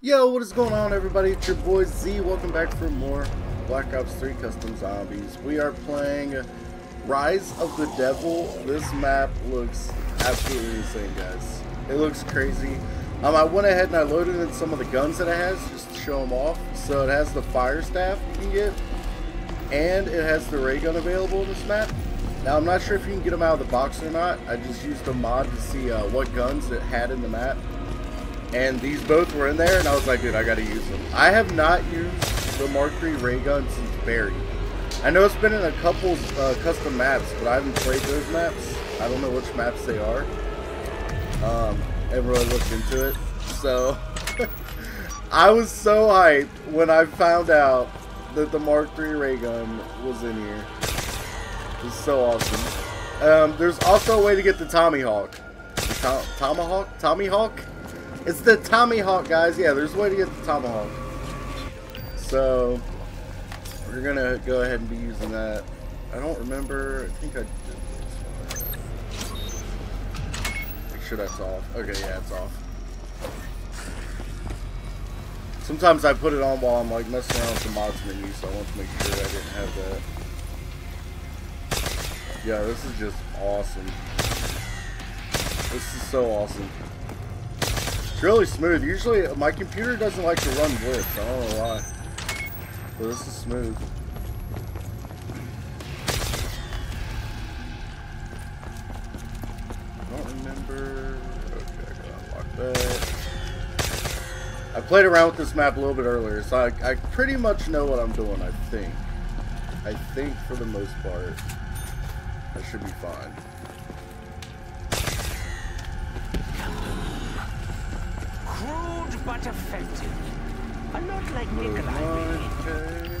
Yo, what is going on everybody? It's your boy Z. Welcome back for more Black Ops 3 Custom Zombies. We are playing Rise of the Devil. This map looks absolutely insane, guys. It looks crazy. Um, I went ahead and I loaded in some of the guns that it has just to show them off. So it has the fire staff you can get, and it has the ray gun available in this map. Now, I'm not sure if you can get them out of the box or not. I just used a mod to see uh, what guns it had in the map and these both were in there, and I was like, dude, I gotta use them. I have not used the Mark III ray gun since Buried. I know it's been in a couple uh, custom maps, but I haven't played those maps. I don't know which maps they are. Um, haven't really looked into it. So, I was so hyped when I found out that the Mark III ray gun was in here. It's so awesome. Um, there's also a way to get the Tommy Hawk. Tomahawk? Tommy Hawk? It's the Tommy Hawk, guys. Yeah, there's a way to get the Tomahawk. So, we're going to go ahead and be using that. I don't remember. I think I did this Make sure that's off. Okay, yeah, it's off. Sometimes I put it on while I'm like messing around with the mods menu, so I want to make sure I didn't have that. Yeah, this is just awesome. This is so awesome. It's really smooth. Usually, my computer doesn't like to run Blitz. I don't know why. But this is smooth. I don't remember. Okay, I gotta unlock that. I played around with this map a little bit earlier, so I, I pretty much know what I'm doing, I think. I think for the most part, I should be fine. But effective. A lot like Nikolai. Okay.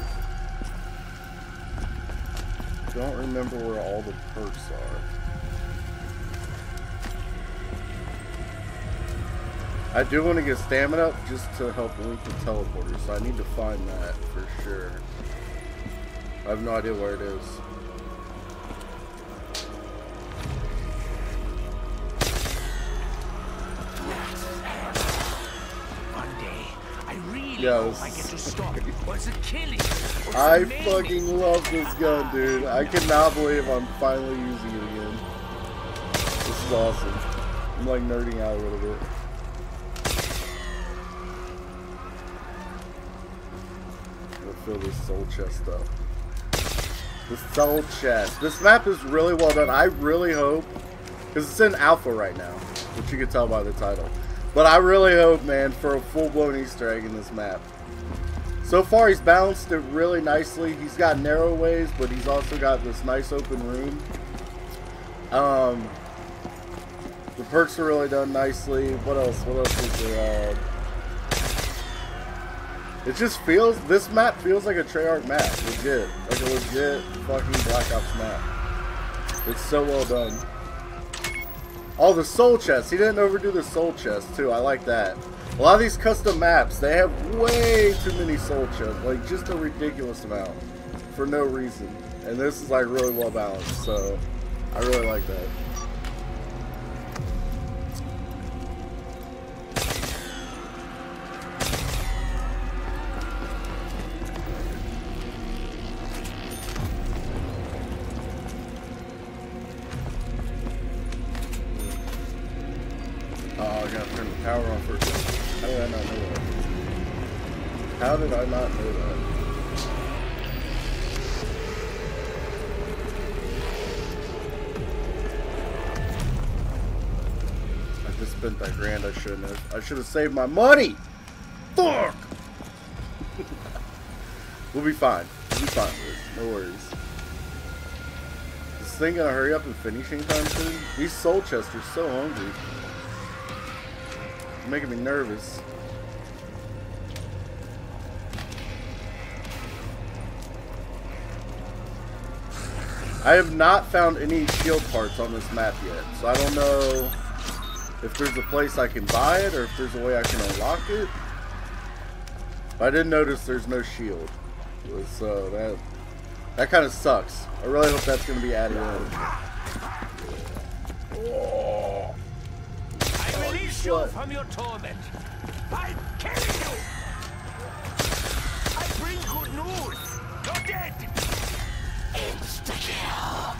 Don't remember where all the perks are. I do want to get stamina up just to help link the teleporter, so I need to find that for sure. I have no idea where it is. Yes. I get to stop killing? I fucking love this gun, dude. I cannot believe I'm finally using it again. This is awesome. I'm like nerding out a little bit. I'm gonna fill this soul chest up. The soul chest. This map is really well done. I really hope, because it's in alpha right now, which you can tell by the title. But I really hope, man, for a full-blown Easter egg in this map. So far, he's balanced it really nicely. He's got narrow ways, but he's also got this nice open room. Um, the perks are really done nicely. What else? What else is there? Uh, it just feels, this map feels like a Treyarch map. Legit. Like a legit fucking Black Ops map. It's so well done. Oh, the soul chest. He didn't overdo the soul chest, too. I like that. A lot of these custom maps, they have way too many soul chests. Like, just a ridiculous amount. For no reason. And this is, like, really well balanced. So, I really like that. Should have saved my money! Fuck! we'll be fine. We'll be fine, No worries. Is this thing gonna hurry up and finish anytime soon? These soul chests are so hungry. It's making me nervous. I have not found any shield parts on this map yet, so I don't know if there's a place I can buy it or if there's a way I can unlock it. But I didn't notice there's no shield, so uh, that that kind of sucks. I really hope that's going to be added in. Oh. I release you from your torment. I'm killing you! I bring good news! You're dead! Insta-kill!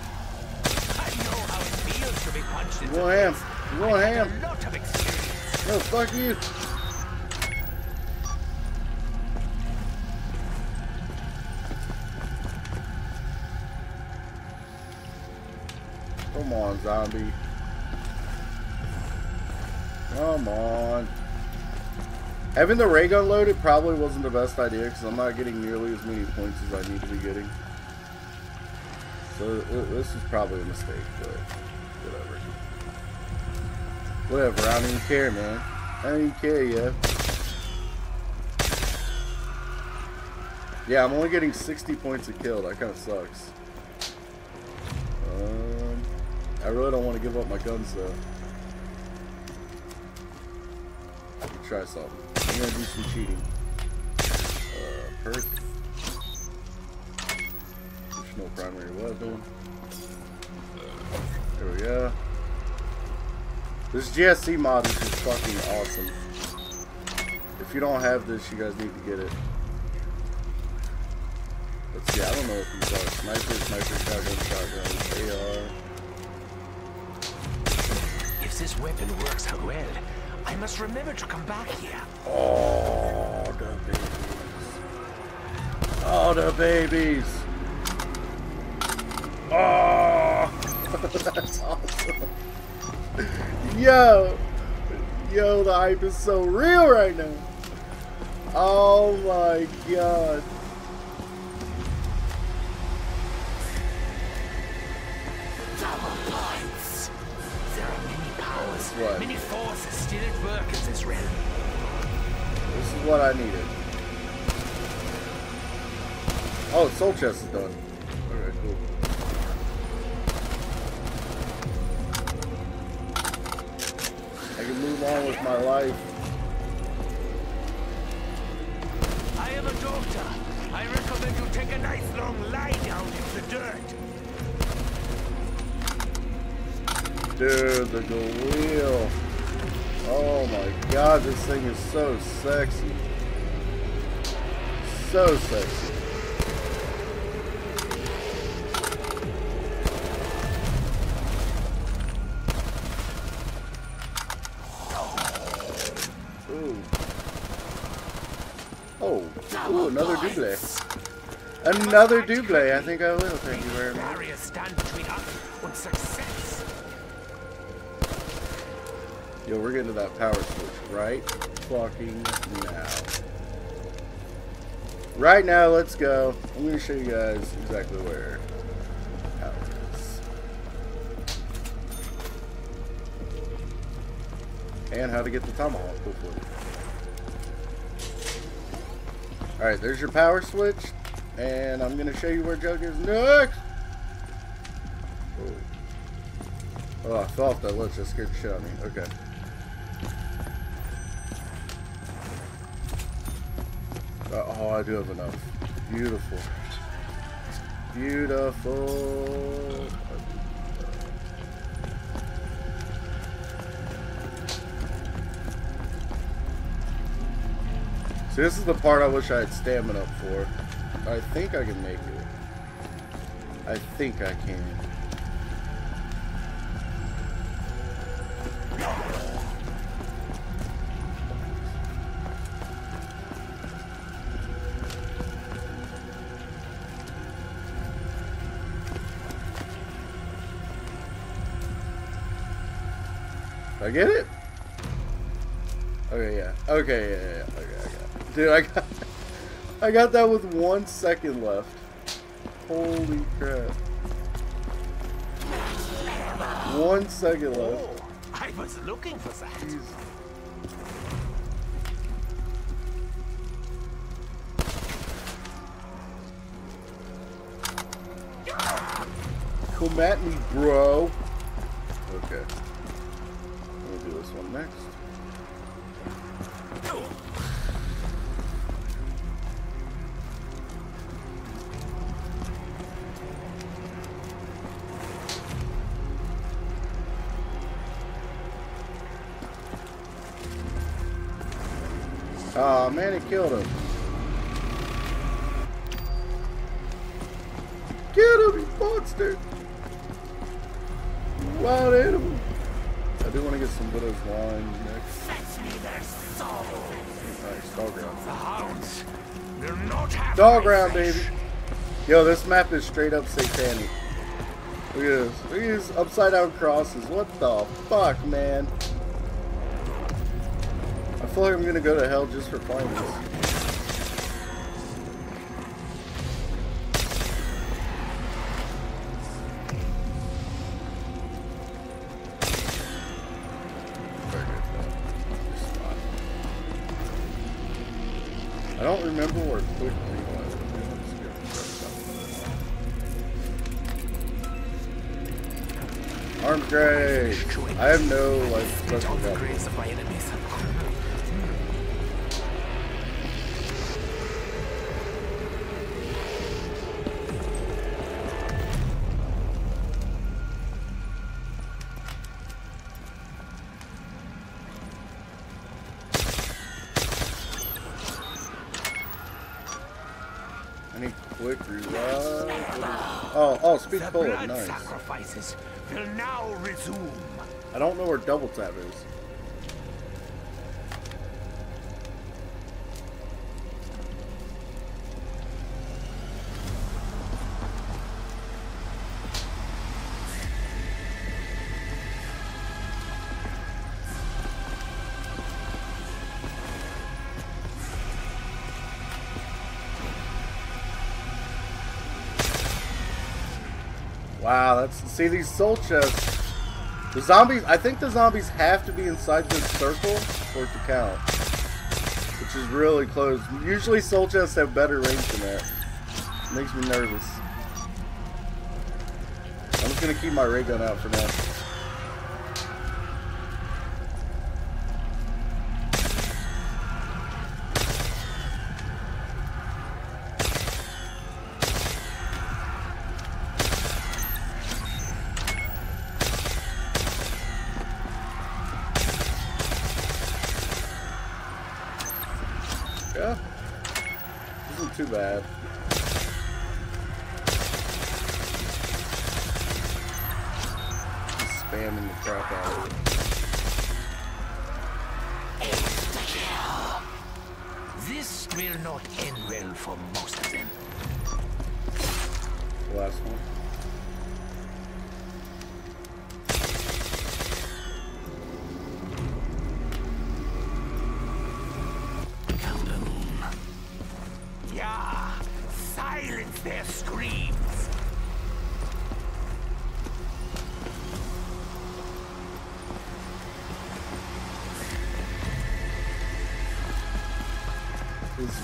I know how it feels to be punched in You the face. You want I've ham? No, oh, fuck you. Come on, zombie. Come on. Having the ray gun loaded probably wasn't the best idea because I'm not getting nearly as many points as I need to be getting. So this is probably a mistake, but whatever. Whatever, I don't even care, man. I don't even care, yeah. Yeah, I'm only getting 60 points a kill. That kind of sucks. Um, I really don't want to give up my guns, though. Try something. I'm gonna do some cheating. Uh, perk. Additional primary weapon. There we go. This GSC mod is just fucking awesome. If you don't have this, you guys need to get it. Let's see, I don't know if these are sniper, sniper, shotgun, shotgun, AR. If this weapon works out well, I must remember to come back here. Oh, the babies. Oh, the babies. Oh, that's awesome. Yo, yo, the hype is so real right now. Oh my god. Double points. There are many powers, Right. many forces still at work in this realm. This is what I needed. Oh, soul chest is done. Dude, the wheel. Oh my god, this thing is so sexy. So sexy. Oh, another double. Another double. I think I will. Thank you very much. Yo, we're getting to that power switch right fucking now. Right now, let's go. I'm going to show you guys exactly where power is. And how to get the tomahawk. Alright, there's your power switch. And I'm going to show you where Jug is next. Oh. Oh, I fell off that ledge. That scared the shit out of me. Okay. Oh, I do have enough. Beautiful. Beautiful. See, this is the part I wish I had stamina for. I think I can make it. I think I can. I get it? Okay, yeah. Okay, yeah, yeah, yeah. Okay, I got it. Dude, I got I got that with one second left. Holy crap. One second left. Oh, I was looking for that. Jeez. Come at me, bro. Okay. Map is straight up satanic. Look at this. Look at these upside down crosses. What the fuck, man? I feel like I'm gonna go to hell just for playing this. I have no like special All the graves of my enemies. I need quick revive. Oh, oh, The bullet. Nice. sacrifices will now resume. I don't know where double tap is. Wow, that's see these soul chests. The zombies, I think the zombies have to be inside this circle for it to count. Which is really close. Usually soul chests have better range than that. Makes me nervous. I'm just gonna keep my ray gun out for now.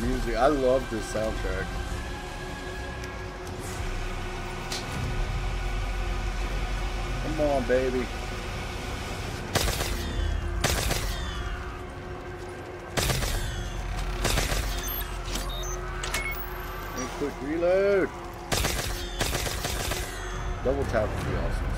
Music, I love this soundtrack. Come on, baby. And quick reload. Double tap would be awesome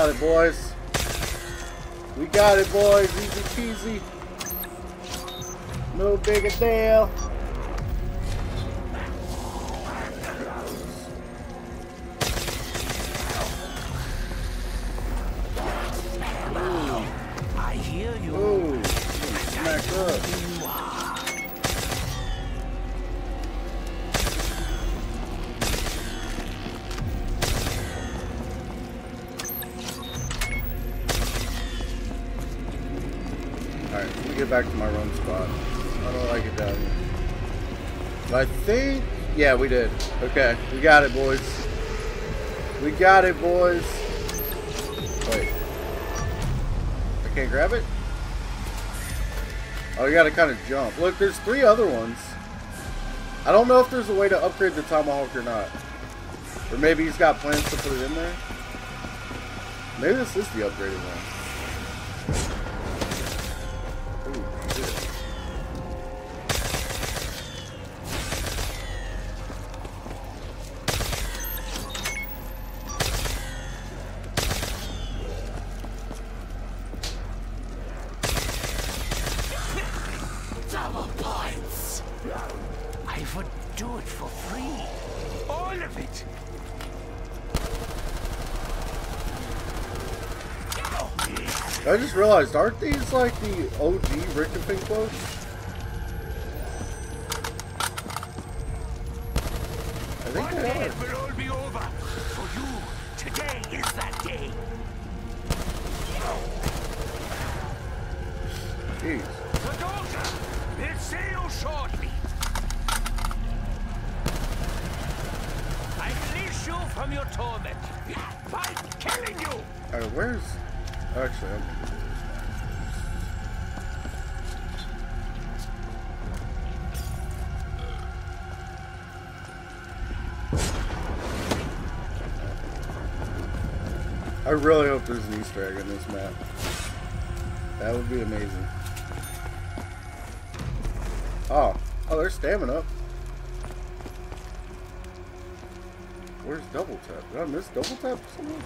got it, boys. We got it, boys. Easy peasy. No big a deal. Yeah, we did. Okay, we got it, boys. We got it, boys. Wait. I can't grab it? Oh, you gotta kind of jump. Look, there's three other ones. I don't know if there's a way to upgrade the Tomahawk or not. Or maybe he's got plans to put it in there. Maybe this is the upgraded one. Realized, aren't these like the OG Rick and Pink quotes? I really hope there's an Easter egg in this map. That would be amazing. Oh. Oh, there's stamina up. Where's double tap? Did I miss double tap somewhere?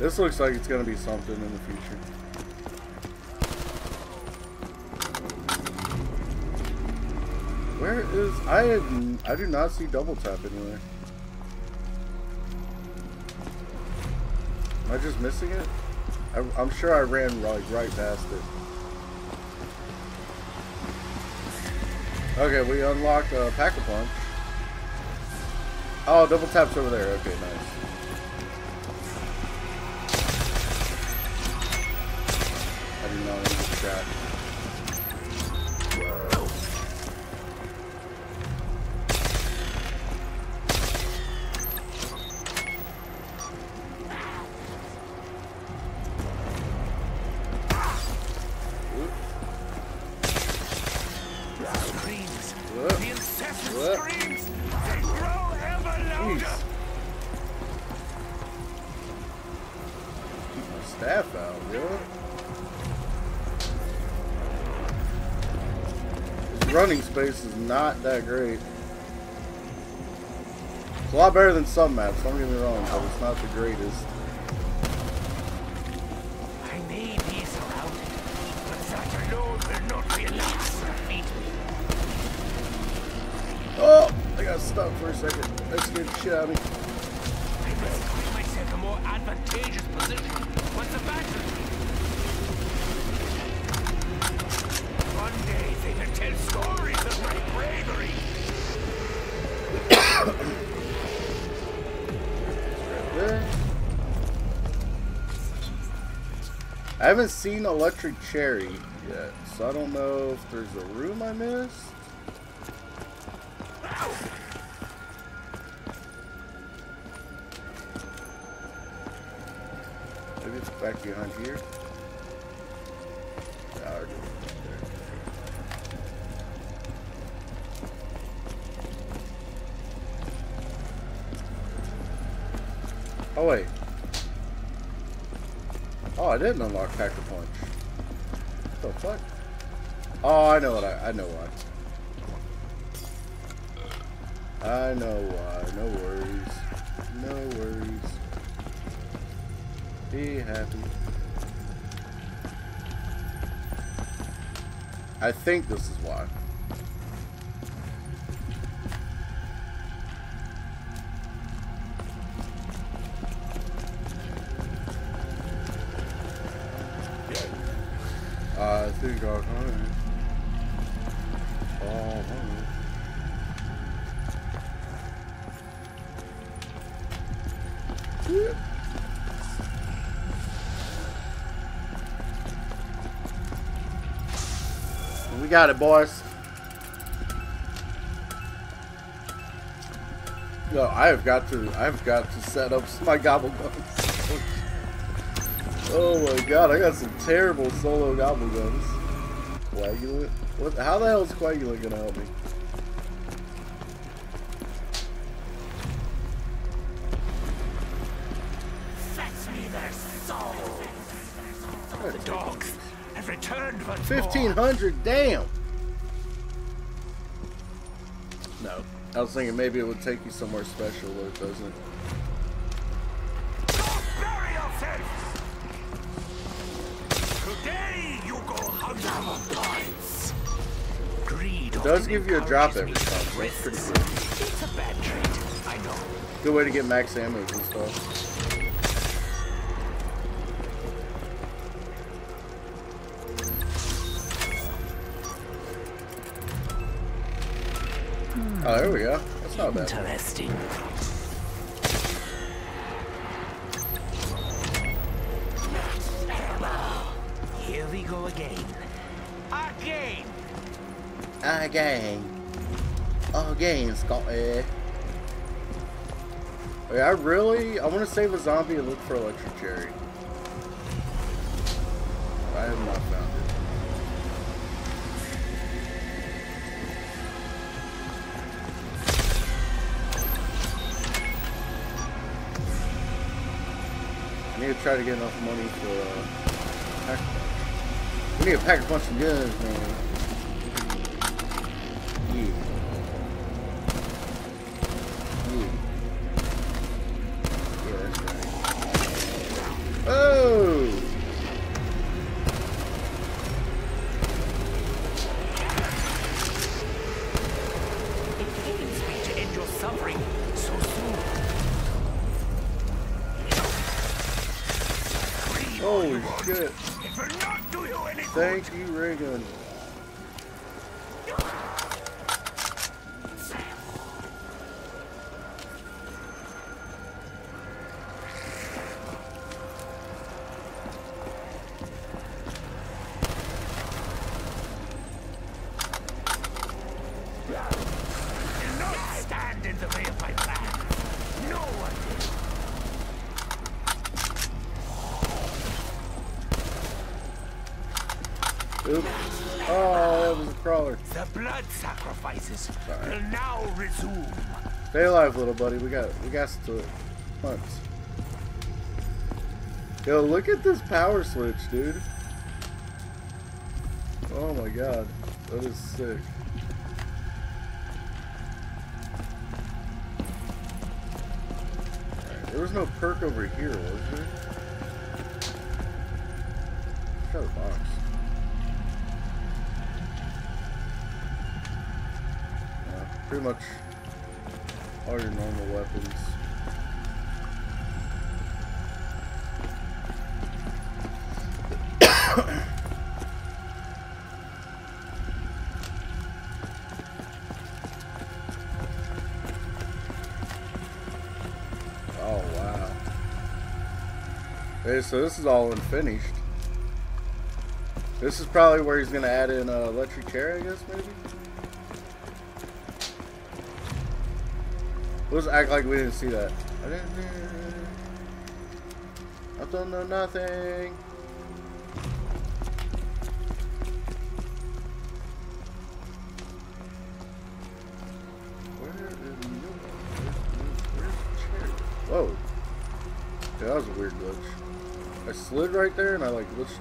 This looks like it's gonna be something in the future. Where is I? I do not see double tap anywhere. Am I just missing it? I'm sure I ran like right past it. Okay, we unlocked uh, pack a punch. Oh, double tap's over there. Okay, nice. I do not want to is not that great. It's a lot better than some maps, don't get me wrong, but it's not the greatest. I may be surrounded, but that alone will not be enough to defeat me. Oh! I got stuck for a second. That scared the shit out of me. I must find myself a more advantageous position once the battle. Will tell stories of my bravery. I haven't seen Electric Cherry yet, so I don't know if there's a room I missed. Maybe it's back behind here. Didn't unlock Pack a Punch. What the fuck? Oh, I know what I I know why. I know why. No worries. No worries. Be happy. I think this is why. We got it, boys. No, I have got to. I have got to set up my gobble guns. Oh my god, I got some terrible solo gobble guns. Coagulant? What? How the hell is coagulant gonna help me? 1500 damn no I was thinking maybe it would take you somewhere special but it doesn't It does give you a drop every time. It's pretty good. It's a bad trade. I know. Good way to get max ammo and stuff. Oh, there we go. That's not bad. Interesting. Here we go again. Again! Again. Again, Scotty. Wait, I really, I want to save a zombie and look for electric cherry. I have not found it. Need to try to get enough money for uh, pack. We need to pack a bunch of guns, man. Sacrifices Sorry. will now resume. Stay alive, little buddy. We got we got to hunt. Yo, look at this power switch, dude. Oh my god. That is sick. Alright, there was no perk over here, was there? Try the box. Pretty much all your normal weapons. oh wow. So this is all unfinished. This is probably where he's gonna add in uh, electric chair, I guess, maybe? Let's act like we didn't see that. I didn't. I don't know nothing. Where is Newman? Where's, where's the chair? Whoa. Yeah, that was a weird glitch. I slid right there and I like glitched.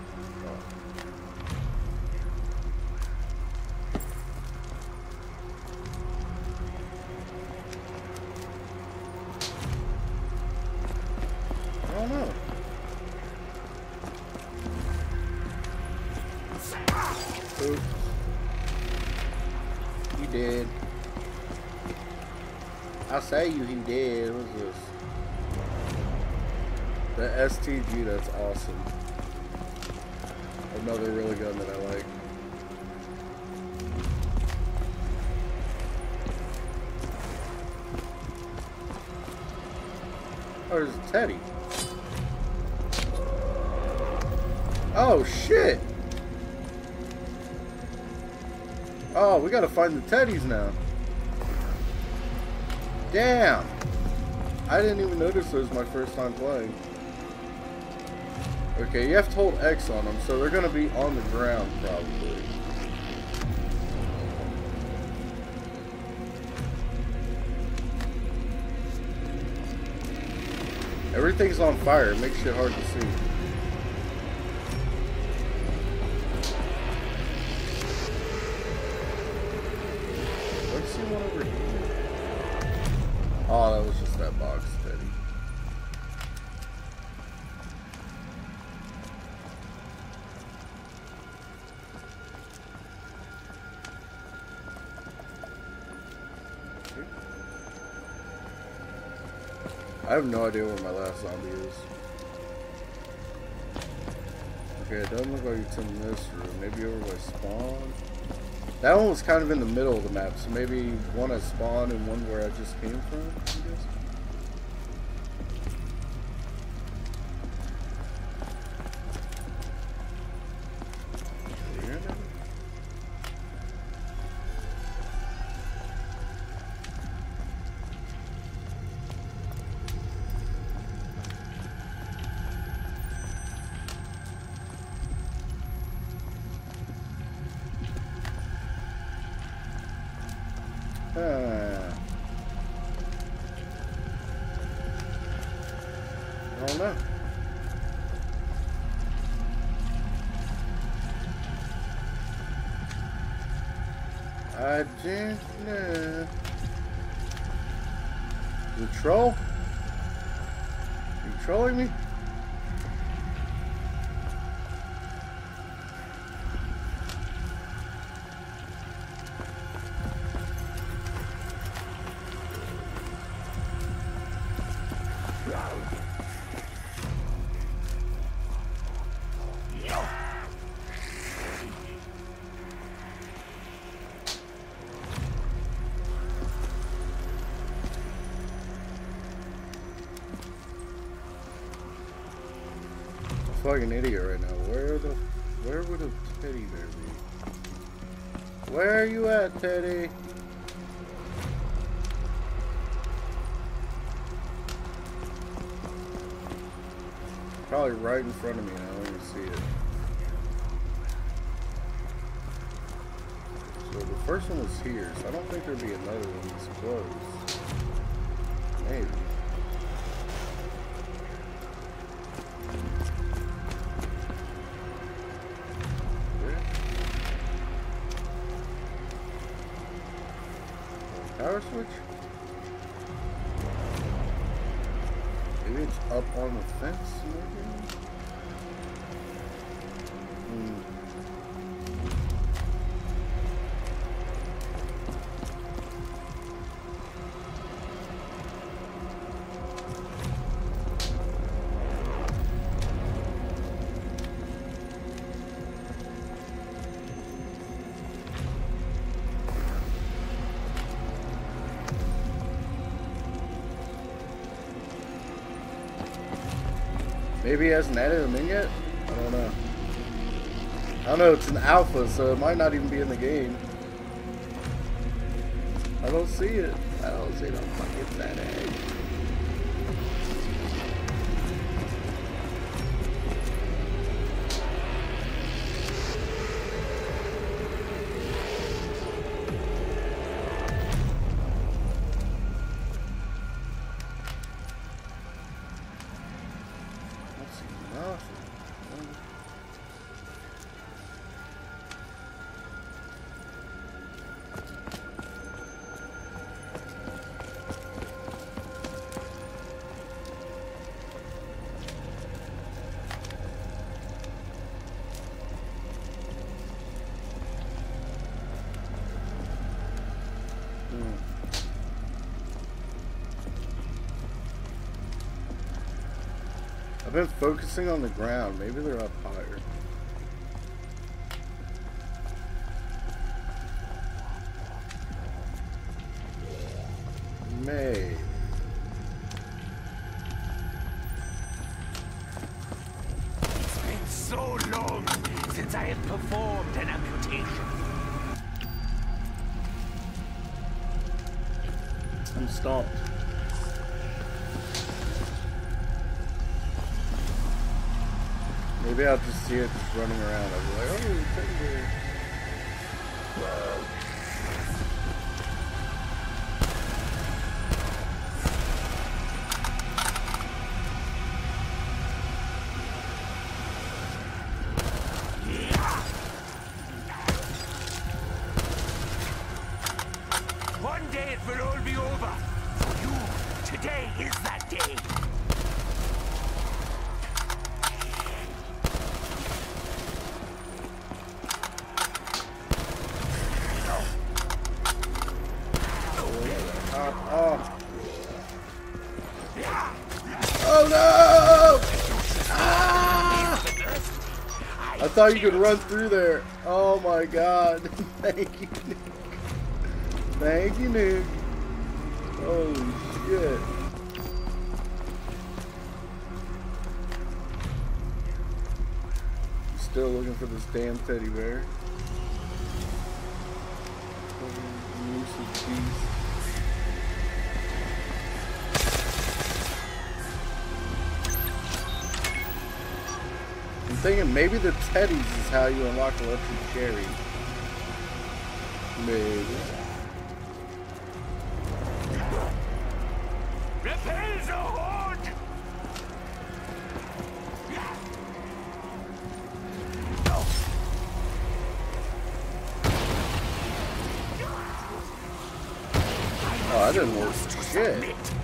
Say you he did. What's this? The STG, that's awesome. Another really gun that I like. There's Teddy. Oh, shit! Oh, we gotta find the Teddies now. Damn! I didn't even notice it was my first time playing. Okay, you have to hold X on them, so they're gonna be on the ground, probably. Everything's on fire, it makes shit hard to see. I have no idea where my last zombie is. Okay, it doesn't look like it's in this room. Maybe over by spawn. That one was kind of in the middle of the map, so maybe one at spawn and one where I just came from, fucking idiot right now. Where the where would a teddy bear be? Where are you at, Teddy? Probably right in front of me I don't even see it. So the first one was here, so I don't think there'd be another one this close. Maybe. Maybe he hasn't added them in yet? I don't know. I don't know, it's an alpha, so it might not even be in the game. I don't see it. I don't see no fucking fat. Focusing on the ground. Maybe they're up like, oh, teddy thought you could run through there. Oh my god. Thank you, Nick. Thank you, Nick. Holy shit. Still looking for this damn teddy bear. I'm thinking maybe the teddies is how you unlock electric cherry. Maybe. Repel the horde! Oh, that didn't work. Shit.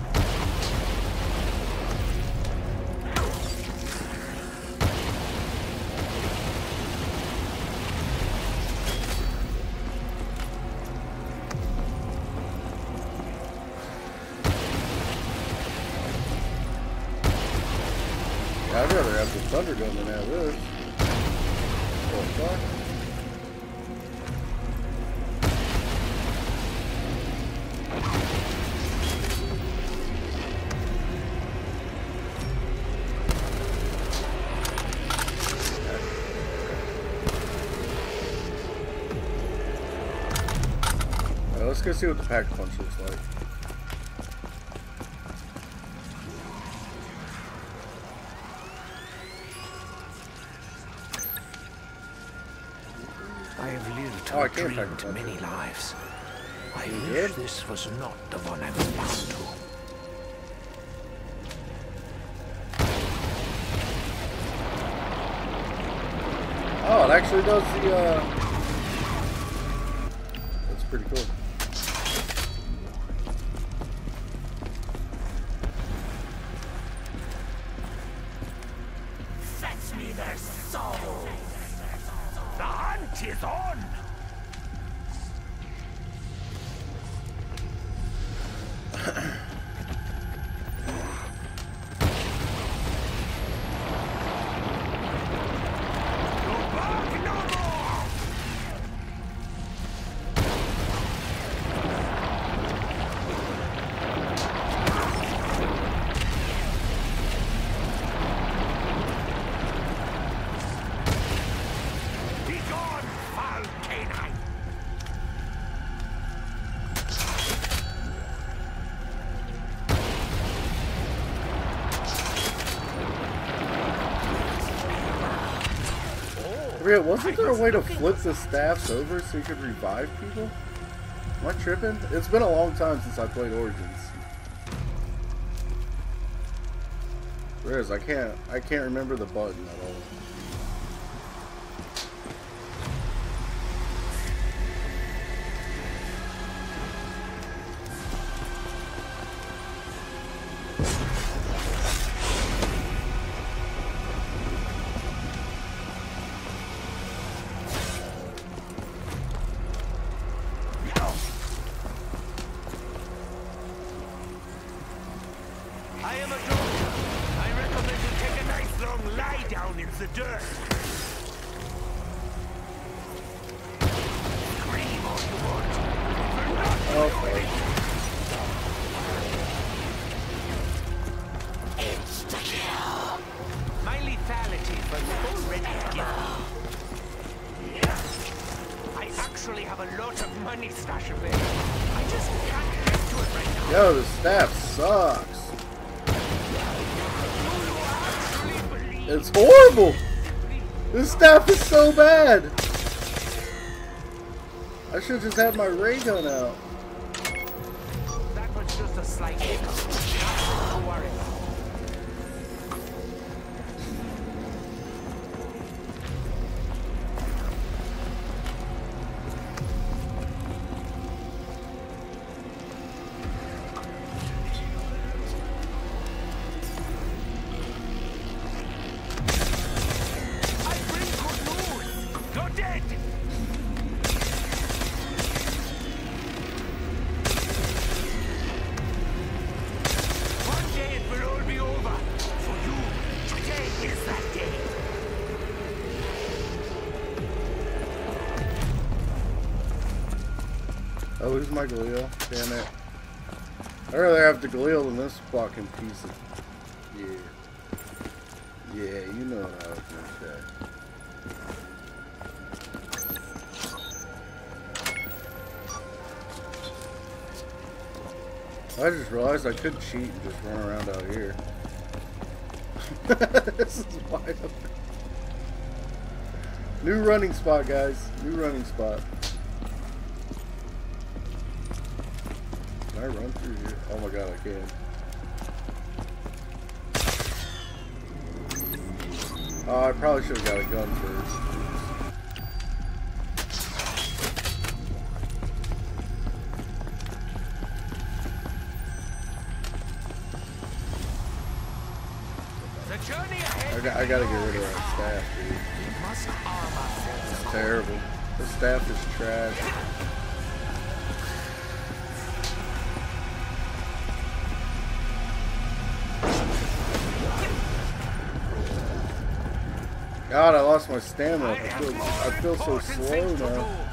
See what the pack punch looks like. I have lived Oh, I dreamed pack a punch. many lives. I You wish did? this was not the one I was bound to. Oh, it actually does the, uh... their! The hunt is on! Wasn't there a way to flip the staffs over so you could revive people? Am I tripping? It's been a long time since I played Origins. Riz, I can't I can't remember the button at all. Down in the dirt. I should have just had my ray gun out. My Galil? Damn it. I'd rather have the Galil than this fucking piece of... Yeah. Yeah, you know what I was gonna say. I just realized I could cheat and just run around out here. this is open. New running spot, guys. New running spot. Run through here? Oh my god, I can. Oh, uh, I probably should have got a gun first. I, got, I gotta get rid of that staff, dude. We must arm ourselves. It's terrible. The staff is trash. My stamina. I feel, I feel so slow now.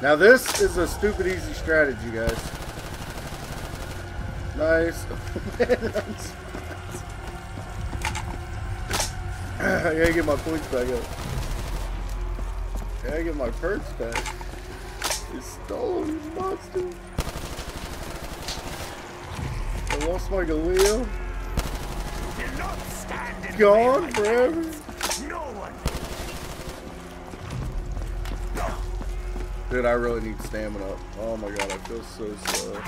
Now this is a stupid easy strategy, guys. Nice. I gotta get my points back up. I gotta get my perks back. They stole these monsters. I lost my Galil. Do not stand in the way Gone forever. No one. Dude, I really need stamina. Oh my god, I feel so slow.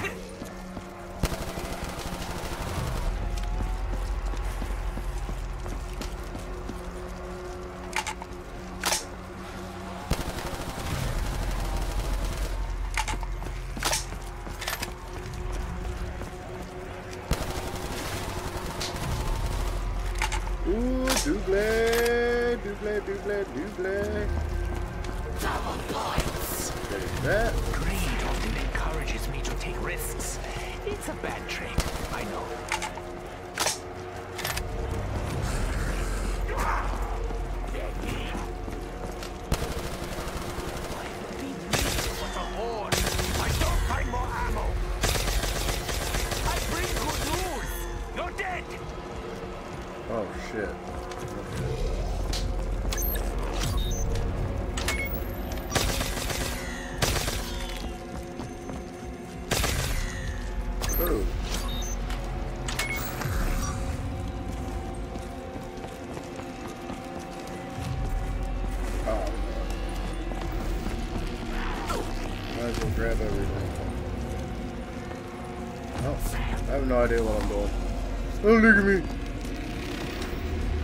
Might as well grab everything. Oh, I have no idea what I'm doing. Don't look at me.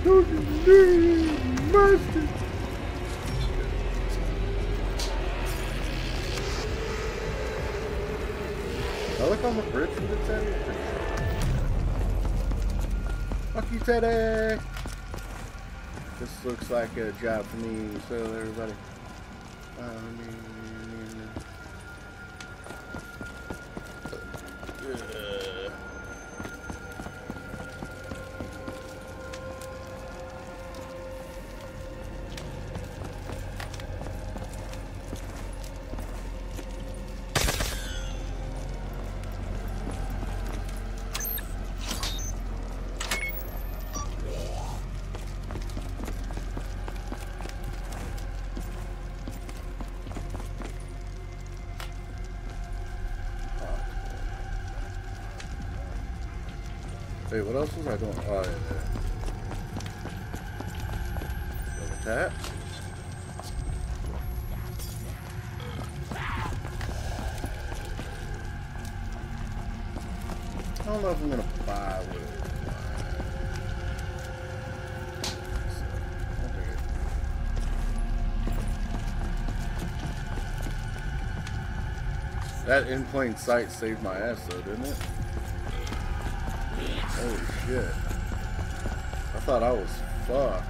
Don't look at me, master. I look on the bridge from the Teddy. Fuck you, Teddy. This looks like a job for me, so everybody. Um, uh, Wait, I doing? Oh, uh, yeah, yeah. Tap. I don't know if I'm gonna buy. It. That in plain sight saved my ass though, didn't it? Holy shit. I thought I was fucked.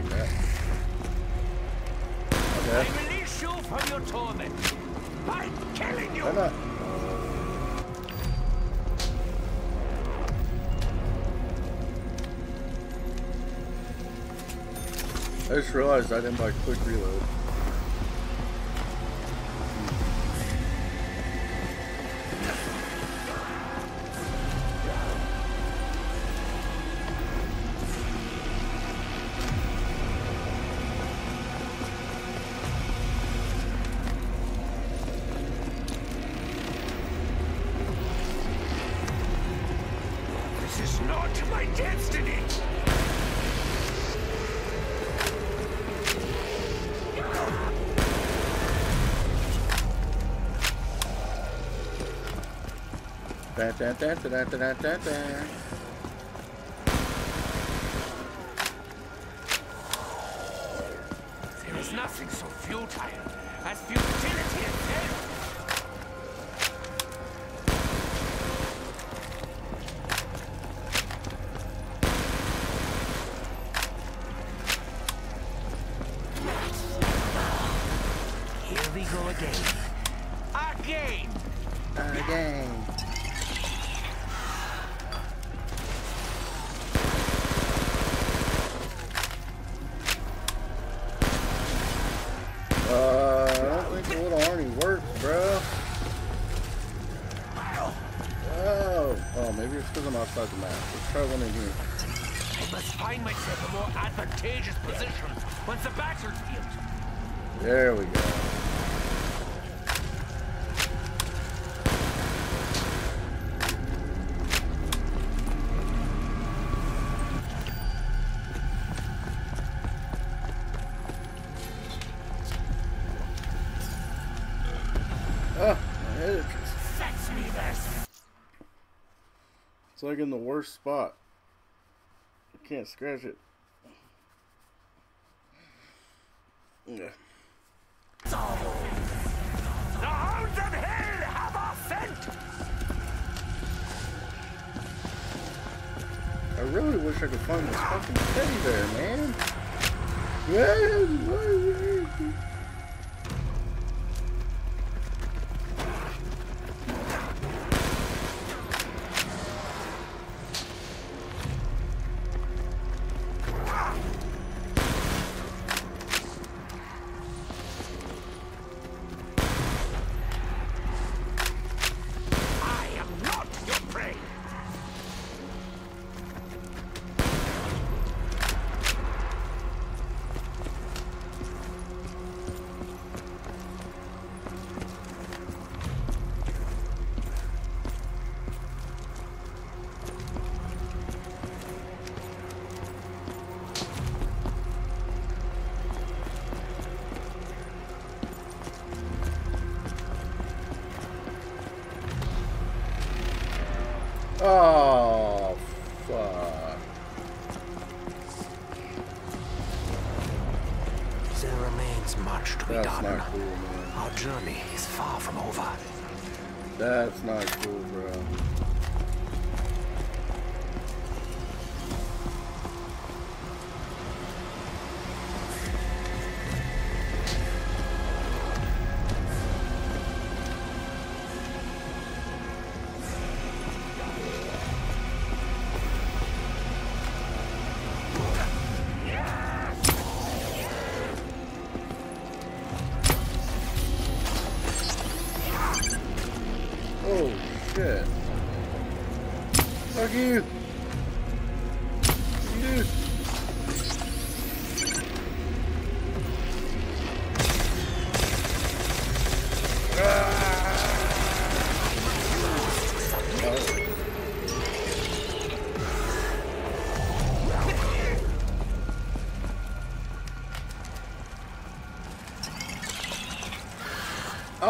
Take that. I release you from your torment. I'm killing you! Why not? I just realized I didn't buy quick reload. Da, da, da, da, da, da, because I'm outside the. Let's try one in here. I must find myself a more advantageous position once the battlefield. There we go. It's like in the worst spot. I can't scratch it. Yeah. The hounds of hell have our scent! I really wish I could find this fucking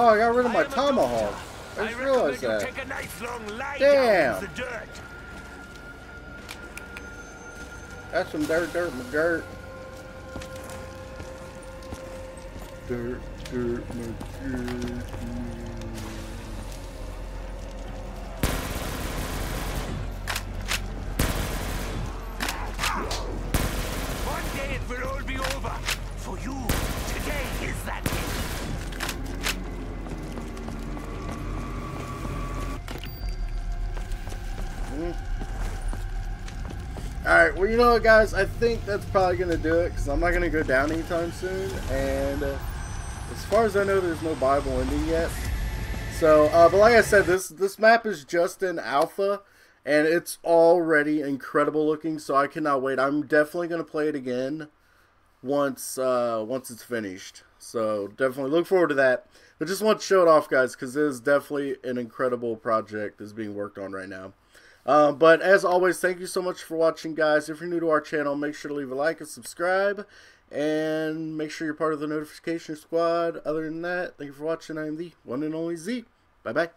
Oh, I got rid of my tomahawk. I just realized that. Damn. down the dirt. That's some dirt, dirt, my dirt. Dirt, dirt, my dirt. You know what, guys? I think that's probably going to do it because I'm not going to go down anytime soon. And uh, as far as I know, there's no Bible ending yet. So, uh, but like I said, this this map is just in alpha, and it's already incredible looking. So I cannot wait. I'm definitely going to play it again once uh, once it's finished. So definitely look forward to that. But just want to show it off, guys, because it is definitely an incredible project that's being worked on right now. Uh, but as always, thank you so much for watching, guys. If you're new to our channel, make sure to leave a like and subscribe. And make sure you're part of the notification squad. Other than that, thank you for watching. I am the one and only Z. Bye-bye.